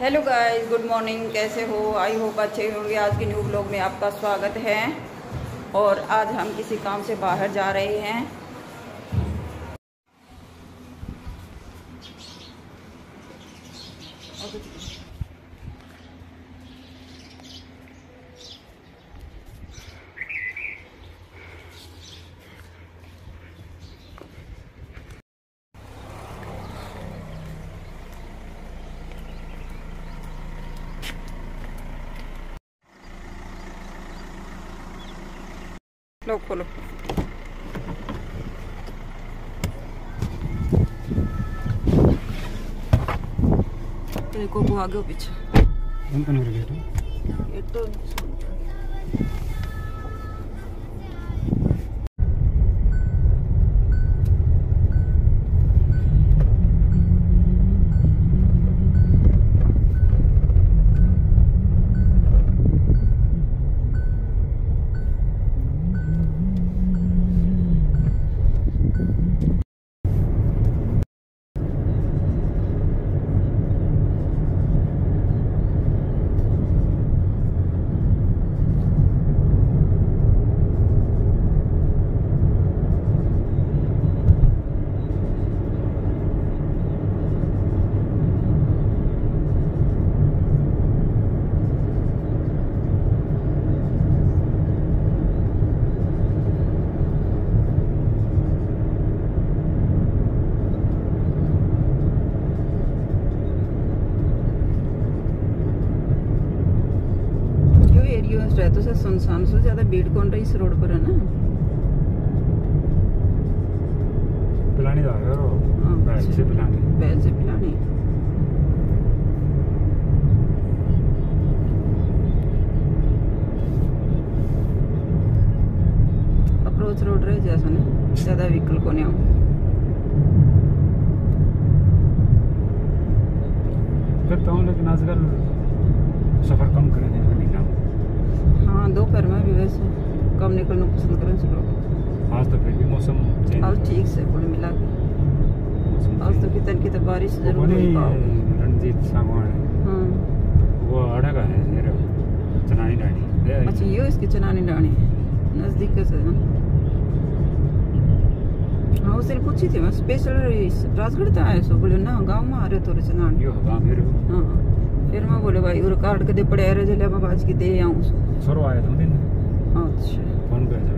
Hello guys good morning कैसे हो? I hope अच्छे होंगे। आज के न्यू ब्लॉग में आपका स्वागत है। और आज हम किसी काम से बाहर जा रहे हैं। लो खोलो। देखो वो आगे पीछे। ये तो जो एरिया रहता है सुनसान से ज़्यादा भीड़ कौन रही इस रोड पर है ना? पिलानी तो आ गया रो हाँ, बैल से पिलानी। बैल से पिलानी। अप्रोच रोड रहे जैसा ना ज़्यादा व्हीकल को नहीं आऊँ करता हूँ लेकिन आजकल सफ़र कम करे निकला हाँ दोपहर में भी वैसे कम निकलना पसंद करें सब लोग। आज तो फिर भी मौसम आज ठीक से कुल मिला के आज तो कितन की तो बारिश ज़रूर वो हुई रणजीत सागवान हाँ। वो अड़ा का। है चनानी डाणी अच्छा ये इसकी चनानी डाणी नज़दीक के से ना? हाँ उस दिन पूछी थी मैं स्पेशल राजगढ़ तो आए सो बोले ना गाँव में आ रहे तो चनानी यो होगा मेरे हाँ। फिर मैं बोले भाई उर काट के दे पड़े रहे जले मैं बाज की दे आऊँ सर आया था दिन? अच्छा। फ़ोन कर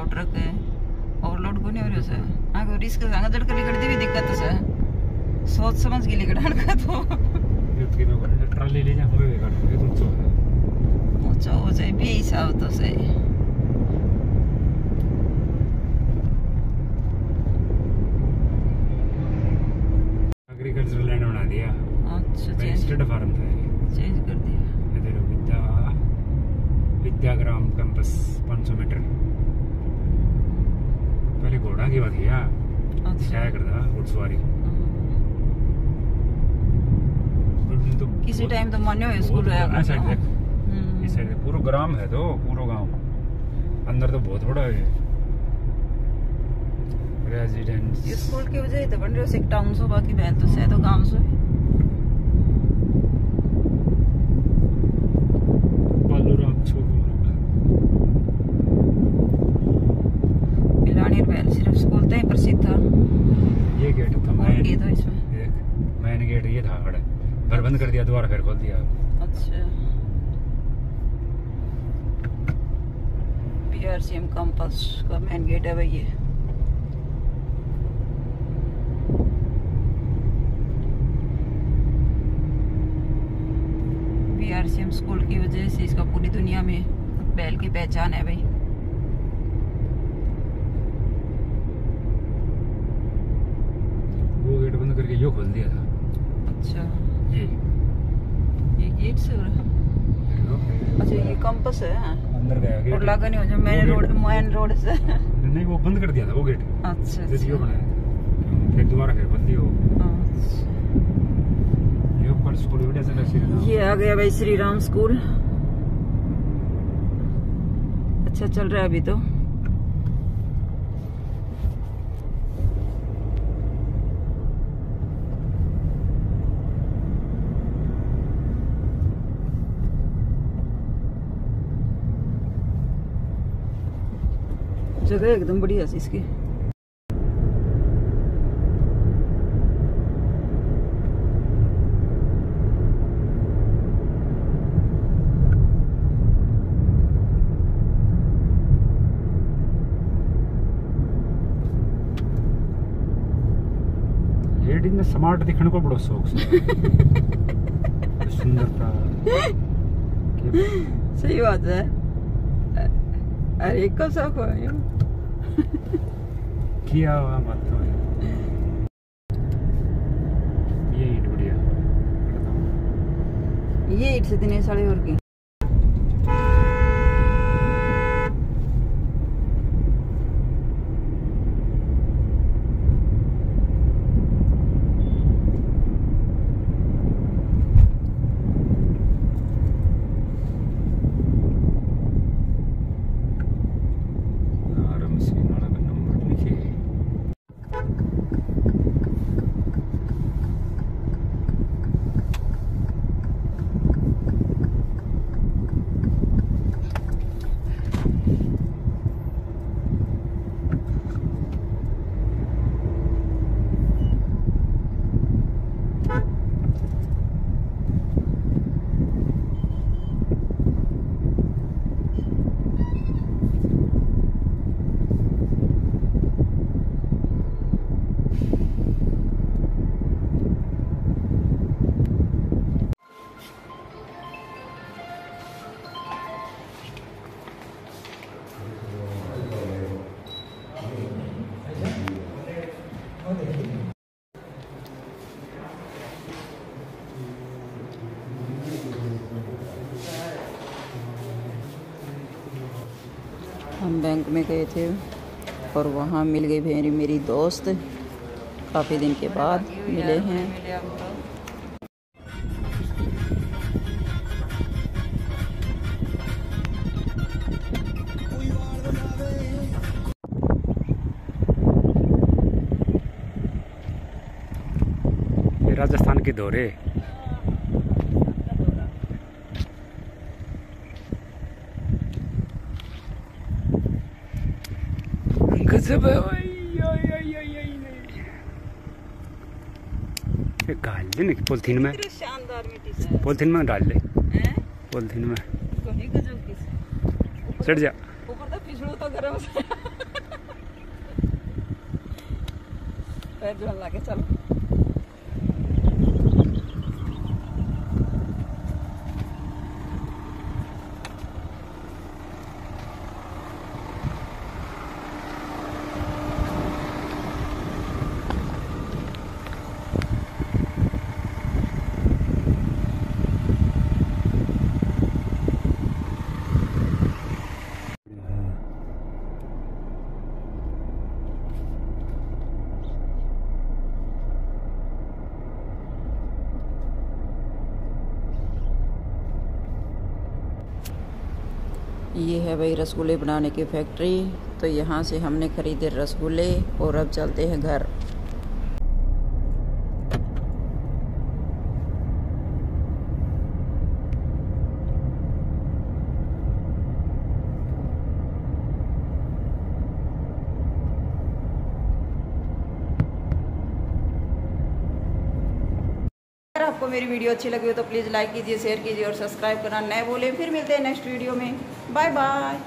तो बताओ ट्रक है। ओवरलोड को नहीं हो रहा है आगो रिस्क संग जड़ कली कड़ी भी दिक्कत से सोच समझ के लिकड़न का तो बोले ट्राली ले जा हुए कर ये तुम सो ऊँचा हो। जाए भी हिसाब तो से एग्रीकल्चर लैंड बना दिया। अच्छा चेंज स्टेट फार्म था चेंज कर दिया। देखो विद्या विद्याग्राम कैंपस 500 मीटर। पहले घोड़ा की बात किया अच्छा करता घुड़सवारी हाँ। तो किसी टाइम तो मान्य हो स्कूल हाँ, साइड करता। देख हम्म। इस साइड पूरा ग्राम है तो पूरा गाँव अंदर तो बहुत बड़ा है रेजिडेंस ये स्कूल की वजह से तो बन रहे हो एक टाउन सो बाकी बहन तो से तो गाँव सो है। बालूराम छोकरा पिलानी बहन सिर्फ़ स्कूल तो ही प्रसिद्ध था ये गेट था और मैन की तो इसमें देख मैन गेट ये था घर बंद कर दिया दोबारा फिर खोल दिया। अच्छा। पीआरसीएम कैंपस का मेन गेट है भाई ये। पीआरसीएम स्कूल की वजह से इसका पूरी दुनिया में बैल की पहचान है भाई। वो गेट बंद करके यो खोल दिया था। अच्छा। गेट से हो रहा है अच्छा ये कैंपस है हाँ। अंदर गया और गेट लगा नहीं हो जो मेन रोड मेन रोड से। नहीं वो बंद कर दिया था वो गेट अच्छा जैसे यो अच्छा बनाया फिर दोबारा फिर खोल दिया वो अच्छा। ये ऊपर स्कूल बढ़िया से रखी है ये आ गया भाई श्री राम स्कूल अच्छा चल रहा है अभी तो। जगह एकदम बढ़िया सी इसकी। गेट इतना स्मार्ट दिखने को बड़ा शौक से। सुंदरता। सही बात है। अरे को शौक किया हुआ मत तो ये ईट बढ़िया ये ईट से दिनेश साढ़े और की। हम बैंक में गए थे और वहाँ मिल गई मेरी मेरी दोस्त। काफ़ी दिन के बाद मिले हैं। राजस्थान के दौरे गजब है भाई आई, आई, आई, आई, आई। ये डाल दे ना पॉलिथीन में। शानदार पॉलिथीन में डाल ले। पॉलिथीन में। की चढ़ जा। ऊपर तो पिछड़ू तो गरम पैर जो लाके चलो। ये है भाई रसगुल्ले बनाने की फैक्ट्री। तो यहाँ से हमने ख़रीदे रसगुल्ले और अब चलते हैं घर। मेरी वीडियो अच्छी लगी हो तो प्लीज़ लाइक कीजिए शेयर कीजिए और सब्सक्राइब करना नए बोले फिर मिलते हैं नेक्स्ट वीडियो में। Bye bye